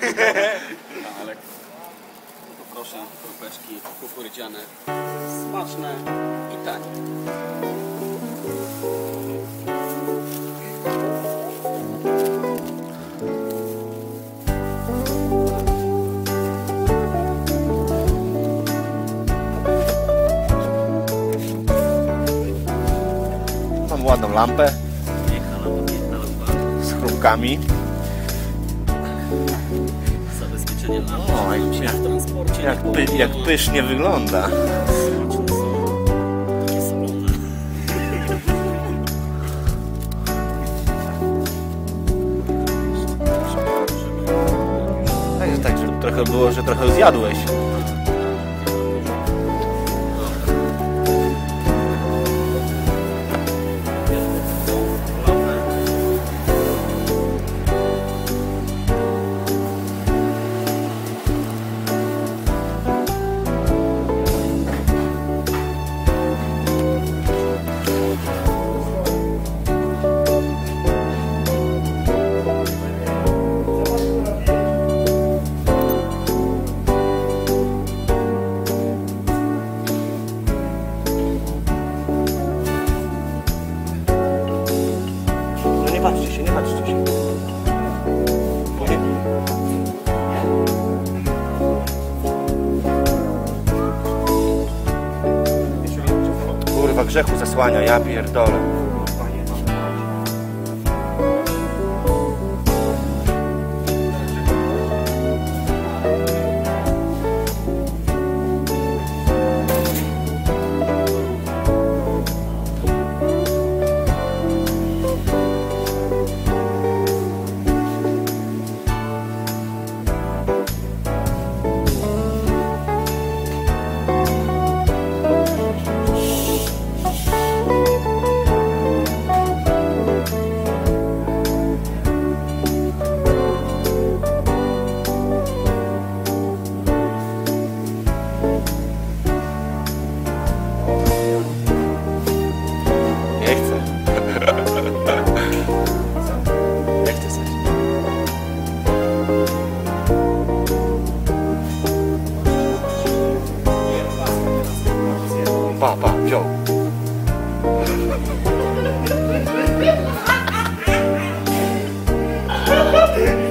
Ale poproszę kropeczki kukurydziane. Smaczne i tanie. Mam ładną lampę z chrupkami. Zabezpieczenie lampy, O, jak- w transporcie Jak, py, jak pysznie wygląda. Solone. Tak, tak, żeby trochę było, że trochę zjadłeś. Grzechu zasłania, ja pierdolę. 笑。